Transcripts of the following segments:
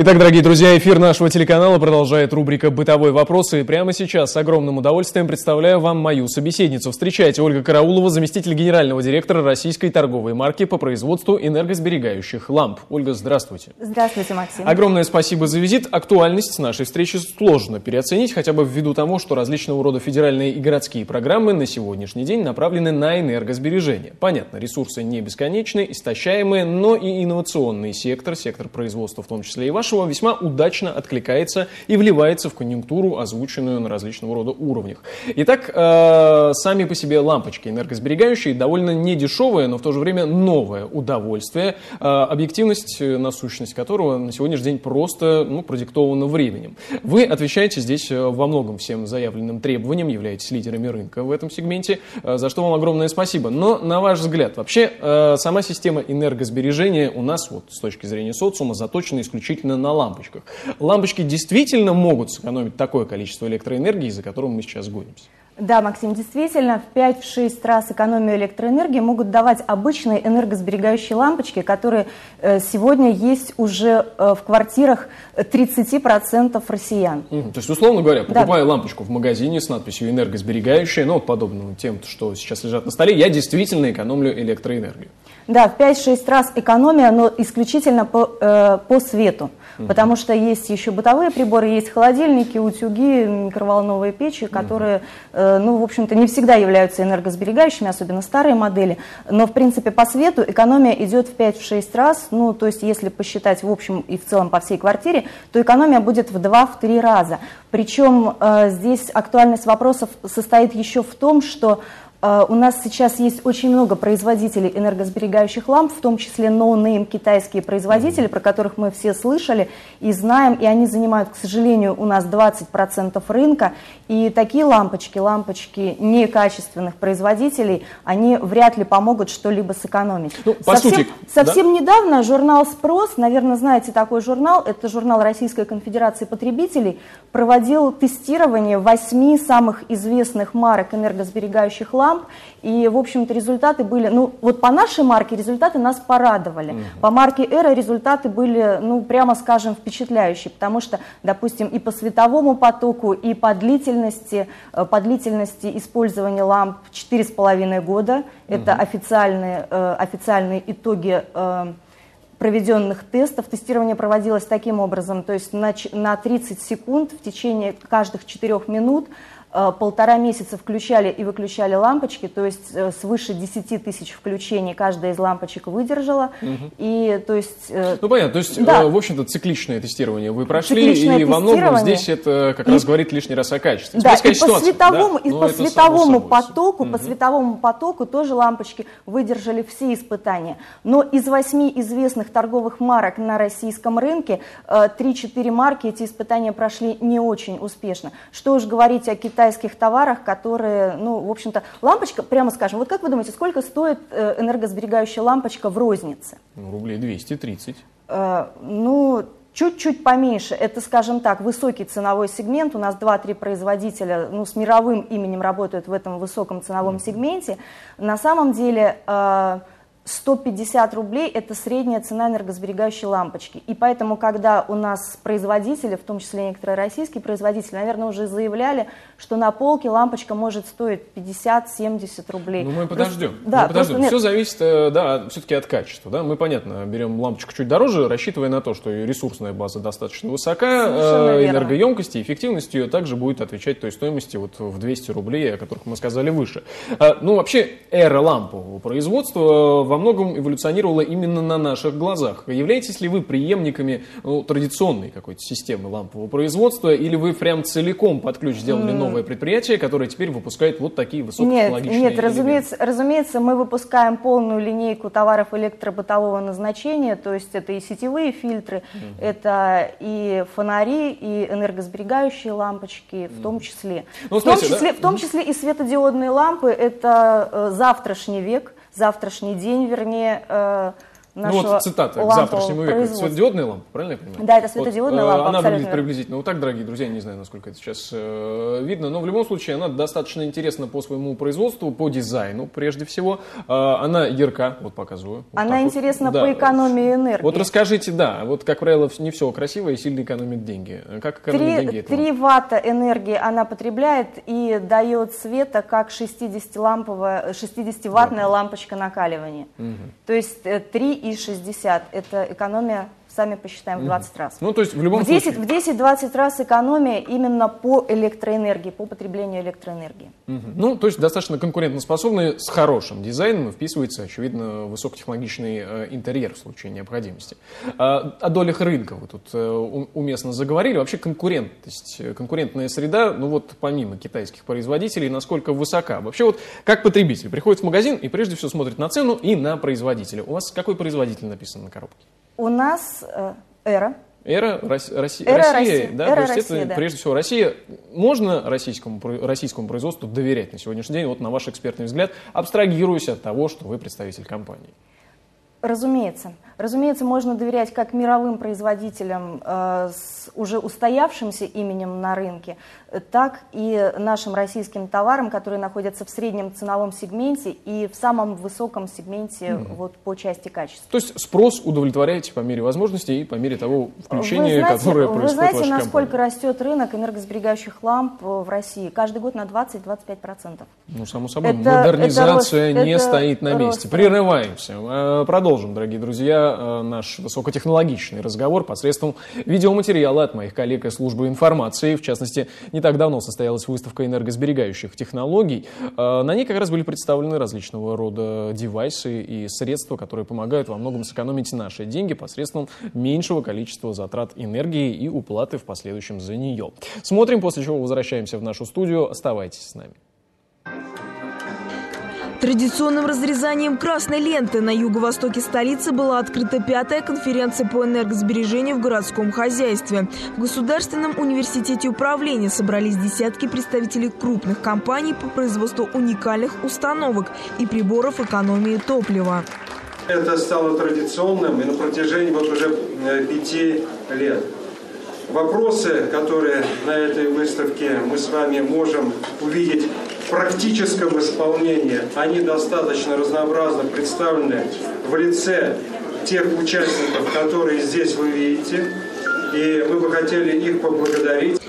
Итак, дорогие друзья, эфир нашего телеканала продолжает рубрика «Бытовой вопрос». И прямо сейчас с огромным удовольствием представляю вам мою собеседницу. Встречайте, Ольга Караулова, заместитель генерального директора российской торговой марки по производству энергосберегающих ламп. Ольга, здравствуйте. Здравствуйте, Максим. Огромное спасибо за визит. Актуальность нашей встречи сложно переоценить, хотя бы ввиду того, что различного рода федеральные и городские программы на сегодняшний день направлены на энергосбережение. Понятно, ресурсы не бесконечны, истощаемые, но и инновационный сектор, сектор производства в том числе и ваш, нашего весьма удачно откликается и вливается в конъюнктуру, озвученную на различного рода уровнях. Итак, э, сами по себе лампочки энергосберегающие довольно недешевое, но в то же время новое удовольствие, э, объективность, э, насущность которого на сегодняшний день просто ну, продиктована временем. Вы отвечаете здесь во многом всем заявленным требованиям, являетесь лидерами рынка в этом сегменте, за что вам огромное спасибо. Но, на ваш взгляд, вообще сама система энергосбережения у нас, вот с точки зрения социума, заточена исключительно на лампочках. Лампочки действительно могут сэкономить такое количество электроэнергии, за которым мы сейчас гонимся. Да, Максим, действительно, в 5-6 раз экономию электроэнергии могут давать обычные энергосберегающие лампочки, которые э, сегодня есть уже э, в квартирах 30% россиян. То есть, условно говоря, покупая да. лампочку в магазине с надписью «энергосберегающая», ну, вот подобным тем, что сейчас лежат на столе, я действительно экономлю электроэнергию. Да, в 5-6 раз экономия, но исключительно по, э, по свету. Потому что есть еще бытовые приборы, есть холодильники, утюги, микроволновые печи, которые, э, ну, в общем-то, не всегда являются энергосберегающими, особенно старые модели. Но, в принципе, по свету экономия идет в 5-6 раз. Ну, то есть, если посчитать в общем и в целом по всей квартире, то экономия будет в 2-3 раза. Причем э, здесь актуальность вопросов состоит еще в том, что у нас сейчас есть очень много производителей энергосберегающих ламп, в том числе no-name китайские производители, про которых мы все слышали и знаем, и они занимают, к сожалению, у нас 20% рынка, и такие лампочки, лампочки некачественных производителей, они вряд ли помогут что-либо сэкономить. Ну, по совсем сути, совсем да? недавно журнал «Спрос», наверное, знаете такой журнал, это журнал Российской конфедерации потребителей, проводил тестирование восьми самых известных марок энергосберегающих ламп, ламп. И, в общем-то, результаты были, ну, вот по нашей марке результаты нас порадовали. Угу. По марке Эра результаты были, ну, прямо скажем, впечатляющие, потому что, допустим, и по световому потоку, и по длительности, э, по длительности использования ламп 4,5 года. Угу. Это официальные, э, официальные итоги э, проведенных тестов. Тестирование проводилось таким образом, то есть на, на 30 секунд в течение каждых 4 минут полтора месяца включали и выключали лампочки, то есть э, свыше 10 тысяч включений каждая из лампочек выдержала. Угу. И, то есть, э, ну понятно, то есть, да. в общем-то, цикличное тестирование вы прошли, цикличное и во многом здесь это как и, раз говорит лишний раз о качестве. Да, и по световому, да, и по световому потоку, угу. по световому потоку тоже лампочки выдержали все испытания. Но из восьми известных торговых марок на российском рынке 3-4 марки эти испытания прошли не очень успешно. Что уж говорить о Китае китайских товарах, которые, ну, в общем-то, лампочка, прямо скажем, вот как вы думаете, сколько стоит э, энергосберегающая лампочка в рознице? Ну, рублей 230. Э, ну, чуть-чуть поменьше. Это, скажем так, высокий ценовой сегмент. У нас 2-3 производителя ну, с мировым именем работают в этом высоком ценовом сегменте. На самом деле... Э, 150 рублей – это средняя цена энергосберегающей лампочки. И поэтому, когда у нас производители, в том числе некоторые российские производители, наверное, уже заявляли, что на полке лампочка может стоить 50-70 рублей. Ну, мы подождем. Просто, да, мы подождем. Просто, Все зависит, э, да, все-таки от качества. Да? Мы, понятно, берем лампочку чуть дороже, рассчитывая на то, что ее ресурсная база достаточно высока, Совершенно э, энергоемкости, эффективность ее также будет отвечать той стоимости вот в 200 рублей, о которых мы сказали выше. А, ну, вообще, эра лампового производства во многом эволюционировала именно на наших глазах. Являетесь ли вы преемниками ну, традиционной какой-то системы лампового производства, или вы прям целиком под ключ сделали новое предприятие, которое теперь выпускает вот такие высокотехнологичные Нет, нет разумеется, разумеется, мы выпускаем полную линейку товаров электробытового назначения, то есть это и сетевые фильтры, угу. это и фонари, и энергосберегающие лампочки в том числе. Ну, в, том числе да? в том числе и светодиодные лампы, это э, завтрашний век, завтрашний день, вернее, э, нашу ну вот цитата к завтрашнему веку. Это светодиодная лампа, правильно я понимаю? Да, это светодиодная вот, лампа. Она выглядит приблизительно вот так, дорогие друзья, не знаю, насколько это сейчас э, видно, но в любом случае она достаточно интересна по своему производству, по дизайну прежде всего. Э, она ярка, вот показываю. Вот она интересна вот. по да. экономии энергии. Вот расскажите, да, вот как правило не все красиво и сильно экономит деньги. Как экономит 3, деньги? 3 ватта энергии она потребляет и дает света как 60-ламповая, 60-ваттная да. лампочка накаливания. Угу. То есть 3,60 э, это экономия сами посчитаем в 20 раз. Ну, то есть в любом в 10, случае... В 10-20 раз экономия именно по электроэнергии, по потреблению электроэнергии. Угу. Ну, то есть достаточно конкурентоспособный, с хорошим дизайном вписывается, очевидно, высокотехнологичный э, интерьер в случае необходимости. А, о долях рынка вы тут э, уместно заговорили. Вообще конкурентность, э, конкурентная среда, ну вот помимо китайских производителей, насколько высока? Вообще вот как потребитель приходит в магазин и прежде всего смотрит на цену и на производителя. У вас какой производитель написан на коробке? У нас э, эра. Эра, Россия, эра Россия, Россия, да, эра то есть Россия, это да. прежде всего Россия. Можно российскому, российскому производству доверять на сегодняшний день, вот на ваш экспертный взгляд, абстрагируясь от того, что вы представитель компании? Разумеется. Разумеется, можно доверять как мировым производителям э, с уже устоявшимся именем на рынке, так и нашим российским товарам, которые находятся в среднем ценовом сегменте и в самом высоком сегменте mm-hmm. вот, по части качества. То есть спрос удовлетворяете по мере возможности и по мере того включения, знаете, которое происходит Вы знаете, в вашей насколько компании? растет рынок энергосберегающих ламп в России? Каждый год на 20-25%. Ну, само собой, это, модернизация это рост, не это стоит на месте. Рост. Прерываемся. Э, продолжим, дорогие друзья, э, наш высокотехнологичный разговор посредством видеоматериала от моих коллег из службы информации. В частности, не так давно состоялась выставка энергосберегающих технологий. Э, на ней как раз были представлены различного рода девайсы и средства, которые помогают во многом сэкономить наши деньги посредством меньшего количества затрат энергии и уплаты в последующем за нее. Смотрим, после чего возвращаемся в нашу студию. Оставайтесь с нами. Традиционным разрезанием красной ленты на юго-востоке столицы была открыта пятая конференция по энергосбережению в городском хозяйстве. В Государственном университете управления собрались десятки представителей крупных компаний по производству уникальных установок и приборов экономии топлива. Это стало традиционным и на протяжении вот уже э, пяти лет. Вопросы, которые на этой выставке мы с вами можем увидеть практическом исполнении они достаточно разнообразно представлены в лице тех участников, которые здесь вы видите. И мы бы хотели их поблагодарить.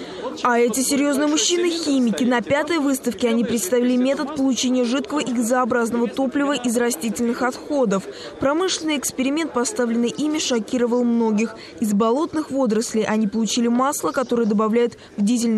А эти серьезные мужчины-химики. На пятой выставке они представили метод получения жидкого и газообразного топлива из растительных отходов. Промышленный эксперимент, поставленный ими, шокировал многих. Из болотных водорослей они получили масло, которое добавляют в дизельное